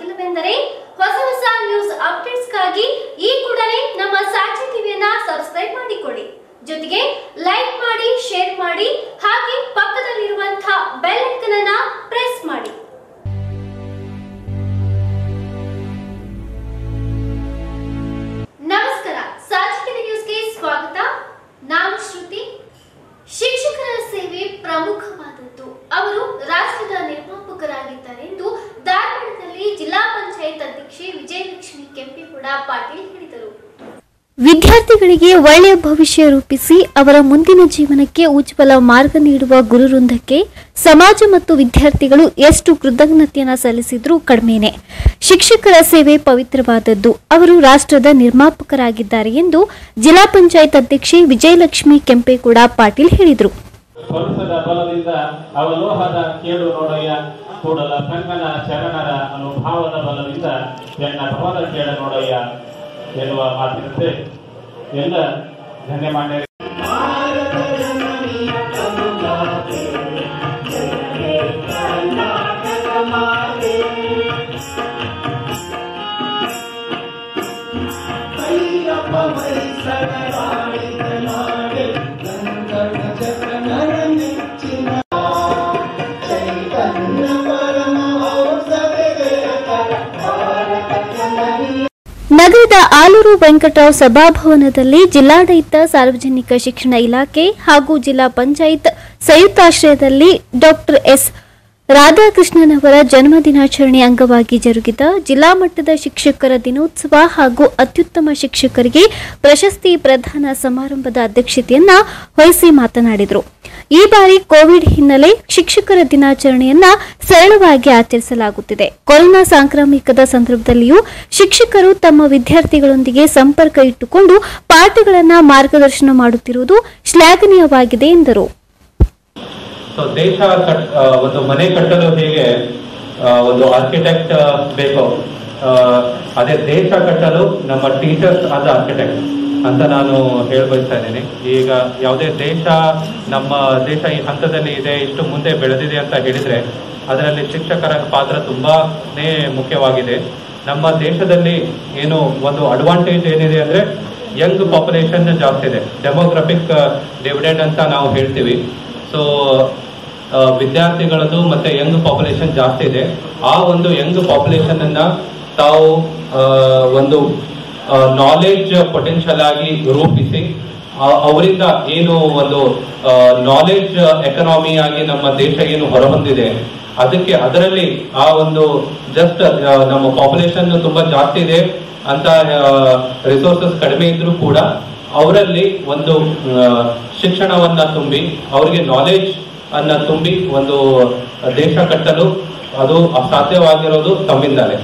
ಕೆಲವೆಂದರೆ ಹೊಸ ಹೊಸ ನ್ಯೂಸ್ ಅಪ್ಡೇಟ್ಸ್ಗಾಗಿ ಈ ಕೂಡಲೇ ನಮ್ಮ ಸಾಕ್ಷಿ ಟಿವಿಯನ್ನ ಸಬ್ಸ್ಕ್ರೈಬ್ ಮಾಡಿಕೊಳ್ಳಿ. ಜೊತೆಗೆ ಲೈಕ್ ಮಾಡಿ ಶೇರ್ ಮಾಡಿ, ಹಾಗೆ ಜಿಲ್ಲಾ ಪಂಚಾಯತ್ ಅಧ್ಯಕ್ಷೆ ವಿಜಯಲಕ್ಷ್ಮಿ ಕೆಂಪೇಗೌಡ ಪಾಟೀಲ್ ಹೇಳಿದರು. ವಿದ್ಯಾರ್ಥಿಗಳಿಗೆ ಒಳ್ಳೆಯ ಭವಿಷ್ಯ ರೂಪಿಸಿ ಅವರ ಮುಂದಿನ ಜೀವನಕ್ಕೆ ಉಜ್ವಲ ಮಾರ್ಗ ನೀಡುವ ಗುರುವೃಂದಕ್ಕೆ ಸಮಾಜ ಮತ್ತು ವಿದ್ಯಾರ್ಥಿಗಳು ಎಷ್ಟು ಕೃತಜ್ಞತೆಯನ್ನು ಸಲ್ಲಿಸಿದ್ರೂ ಕಡಿಮೆನೆ. ಶಿಕ್ಷಕರ ಸೇವೆ ಪವಿತ್ರವಾದದ್ದು. ಅವರು ರಾಷ್ಟ್ರದ ನಿರ್ಮಾಪಕರಾಗಿದ್ದಾರೆ ಎಂದು ಜಿಲ್ಲಾ ಪಂಚಾಯತ್ ಅಧ್ಯಕ್ಷೆ ವಿಜಯಲಕ್ಷ್ಮಿ ಕೆಂಪೇಗೌಡ ಪಾಟೀಲ್ ಹೇಳಿದರು. ಸ್ವಲ್ಪದ ಬಲದಿಂದ ಅವಲೋಹದ ಕೇಳು ನೋಡಯ್ಯ. ಕೂಡಲ ಸಂಗನ ಶರಣರ ಅನುಭಾವದ ಬಲದಿಂದ ಎನ್ನ ಭವದ ಕೇಳ ನೋಡಯ್ಯ ಎನ್ನುವ ಮಾತಿನಂತೆ ಎಲ್ಲ ಧನ್ಯಮಾನ್ಯ ನಗರದ ಆಲೂರು ವೆಂಕಟರಾವ್ ಸಭಾಭವನದಲ್ಲಿ ಜಿಲ್ಲಾಡಳಿತ ಸಾರ್ವಜನಿಕ ಶಿಕ್ಷಣ ಇಲಾಖೆ ಹಾಗೂ ಜಿಲ್ಲಾ ಪಂಚಾಯತ್ ಸಂಯುಕ್ತಾಶ್ರಯದಲ್ಲಿ ಡಾಕ್ಟರ್ ಎಸ್. ರಾಧಾಕೃಷ್ಣನವರ ಜನ್ಮ ದಿನಾಚರಣೆ ಅಂಗವಾಗಿ ಜರುಗಿದ ಜಿಲ್ಲಾ ಮಟ್ಟದ ಶಿಕ್ಷಕರ ದಿನೋತ್ಸವ ಹಾಗೂ ಅತ್ಯುತ್ತಮ ಶಿಕ್ಷಕರಿಗೆ ಪ್ರಶಸ್ತಿ ಪ್ರದಾನ ಸಮಾರಂಭದ ಅಧ್ಯಕ್ಷತೆಯನ್ನ ವಹಿಸಿ ಮಾತನಾಡಿದರು. ಈ ಬಾರಿ ಕೋವಿಡ್ ಹಿನ್ನೆಲೆ ಶಿಕ್ಷಕರ ದಿನಾಚರಣೆಯನ್ನ ಸರಳವಾಗಿ ಆಚರಿಸಲಾಗುತ್ತಿದೆ. ಕೊರೋನಾ ಸಾಂಕ್ರಾಮಿಕದ ಸಂದರ್ಭದಲ್ಲಿಯೂ ಶಿಕ್ಷಕರು ತಮ್ಮ ವಿದ್ಯಾರ್ಥಿಗಳೊಂದಿಗೆ ಸಂಪರ್ಕ ಇಟ್ಟುಕೊಂಡು ಪಾಠಗಳನ್ನು ಮಾರ್ಗದರ್ಶನ ಮಾಡುತ್ತಿರುವುದು ಶ್ಲಾಘನೀಯವಾಗಿದೆ ಎಂದರು. ಸೊ ದೇಶ ಒಂದು ಮನೆ ಕಟ್ಟಲು ಹೇಗೆ ಒಂದು ಆರ್ಕಿಟೆಕ್ಟ್ ಬೇಕೋ ಅದೇ ದೇಶ ಕಟ್ಟಲು ನಮ್ಮ ಟೀಚರ್ಸ್ ಆದ ಆರ್ಕಿಟೆಕ್ಟ್ ಅಂತ ನಾನು ಹೇಳ್ಬಯಸ್ತಾ ಇದ್ದೀನಿ. ಈಗ ಯಾವುದೇ ದೇಶ, ನಮ್ಮ ದೇಶ ಈ ಹಂತದಲ್ಲಿ ಇದೆ, ಇಷ್ಟು ಮುಂದೆ ಬೆಳೆದಿದೆ ಅಂತ ಹೇಳಿದ್ರೆ, ಅದರಲ್ಲಿ ಶಿಕ್ಷಕರ ಪಾತ್ರ ತುಂಬಾನೇ ಮುಖ್ಯವಾಗಿದೆ. ನಮ್ಮ ದೇಶದಲ್ಲಿ ಏನು ಒಂದು ಅಡ್ವಾಂಟೇಜ್ ಏನಿದೆ ಅಂದ್ರೆ ಯಂಗ್ ಪಾಪ್ಯುಲೇಷನ್ ಜಾಸ್ತಿ ಇದೆ. ಡೆಮೋಗ್ರಫಿಕ್ ಡಿವಿಡೆಂಡ್ ಅಂತ ನಾವು ಹೇಳ್ತೀವಿ. ಸೊ ವಿದ್ಯಾರ್ಥಿಗಳದ್ದು ಮತ್ತೆ ಯಂಗ್ ಪಾಪ್ಯುಲೇಷನ್ ಜಾಸ್ತಿ ಇದೆ. ಆ ಒಂದು ಯಂಗ್ ಪಾಪ್ಯುಲೇಷನ್ ಅನ್ನ ತಾವು ಒಂದು ನಾಲೆಡ್ಜ್ ಪೊಟೆನ್ಷಿಯಲ್ ಆಗಿ ರೂಪಿಸಿ ಅವರಿಂದ ಏನು ಒಂದು ನಾಲೆಡ್ಜ್ ಎಕನಾಮಿ ಆಗಿ ನಮ್ಮ ದೇಶ ಏನು ಹೊರಹೊಂದಿದೆ ಅದಕ್ಕೆ ಅದರಲ್ಲಿ ಆ ಒಂದು ಜಸ್ಟ್ ನಮ್ಮ ಪಾಪ್ಯುಲೇಷನ್ ತುಂಬಾ ಜಾಸ್ತಿ ಇದೆ ಅಂತ ರಿಸೋರ್ಸಸ್ ಕಡಿಮೆ ಇದ್ರೂ ಕೂಡ ಅವರಲ್ಲಿ ಒಂದು ಶಿಕ್ಷಣವನ್ನ ತುಂಬಿ, ಅವರಿಗೆ ನಾಲೆಜ್ ಅನ್ನ ತುಂಬಿ ಒಂದು ದೇಶ ಕಟ್ಟಲು ಅದು ಅಸಾಧ್ಯವಾಗಿರೋದು ತಮ್ಮಿಂದಲೇ.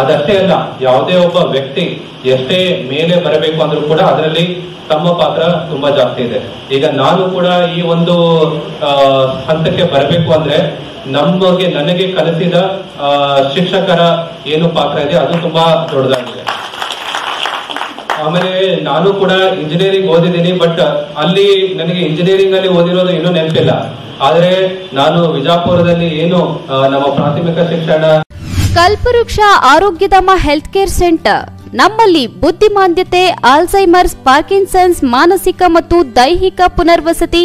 ಅದಷ್ಟೇ ಅಲ್ಲ, ಯಾವುದೇ ಒಬ್ಬ ವ್ಯಕ್ತಿ ಎಷ್ಟೇ ಮೇಲೆ ಬರಬೇಕು ಅಂದ್ರೂ ಕೂಡ ಅದರಲ್ಲಿ ತಮ್ಮ ಪಾತ್ರ ತುಂಬಾ ಜಾಸ್ತಿ ಇದೆ. ಈಗ ನಾನು ಕೂಡ ಈ ಒಂದು ಹಂತಕ್ಕೆ ಬರಬೇಕು ಅಂದ್ರೆ ನಮಗೆ ನನಗೆ ಕಲಿಸಿದ ಶಿಕ್ಷಕರ ಏನು ಪಾತ್ರ ಇದೆ, ಅದು ತುಂಬಾ ದೊಡ್ಡದಾಗಿದೆ. ಆಮೇಲೆ ನಾನು ಕೂಡ ಇಂಜಿನಿಯರಿಂಗ್ ಓದಿದ್ದೀನಿ ಬಟ್ ಅಲ್ಲಿ ನನಗೆ ಇಂಜಿನಿಯರಿಂಗ್ ಅಲ್ಲಿ ಓದಿರೋದು ಇನ್ನೂ ನೆನಪಿಲ್ಲ. ಆದ್ರೆ ನಾನು ವಿಜಾಪುರದಲ್ಲಿ ಏನು ನಮ್ಮ ಪ್ರಾಥಮಿಕ ಶಿಕ್ಷಣ ಕಲ್ಪವೃಕ್ಷ ಆರೋಗ್ಯಧಾಮ ಹೆಲ್ತ್ ಕೇರ್ ಸೆಂಟರ್. ನಮ್ಮಲ್ಲಿ ಬುದ್ಧಿಮಾಂದ್ಯತೆ, ಆಲ್ಝೈಮರ್ಸ್, ಪಾರ್ಕಿನ್ಸನ್ಸ್, ಮಾನಸಿಕ ಮತ್ತು ದೈಹಿಕ ಪುನರ್ವಸತಿ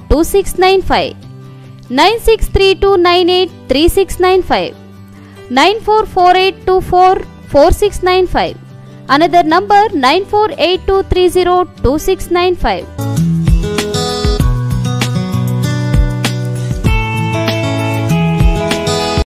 two six nine five nine six three two nine eight three six nine five nine four four eight two four four six nine five another number nine four eight two three zero two six nine five